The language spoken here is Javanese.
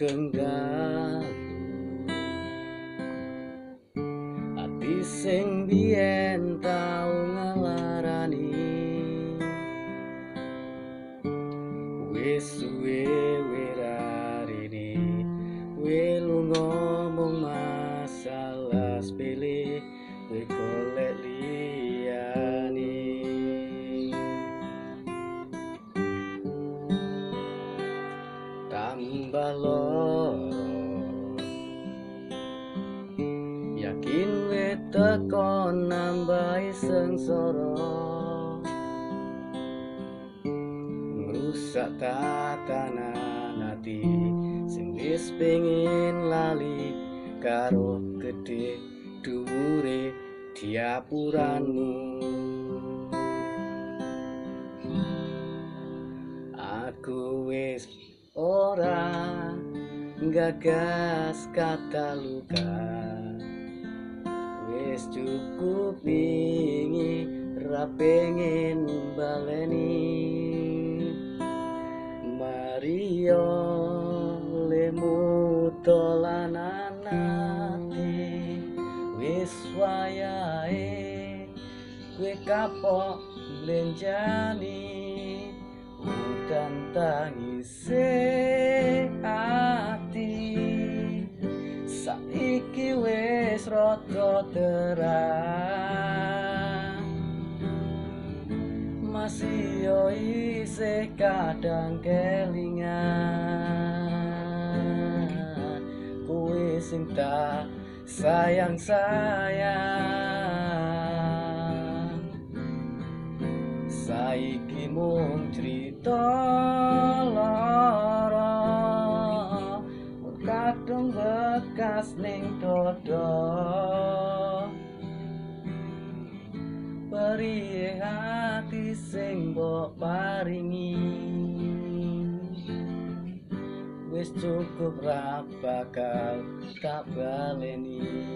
kenggal ati sing biyen tau ngalarani wis suwe wirarini. We ngomong masalah sepele we golek tambah loro yakin we teko nambah sengsara. Ngrusak tatanan ati sing wis pengin lali karo gede dhuwure diapuranmu. Aku wis ora gagas kata luka. Wis cukup wingi ra pengen baleni. Mario lemu tolananati wis wayahe kue kapok lenjani udan tangise ati. Saiki wis rada terang. Masih yo isih kadang kelingan. Kuwi sing tak sayang sayang saiki mung cerita lara kadung bekas ning dodo Perih hati sing mbok paringi. Wis cukup ra bakal tak baleni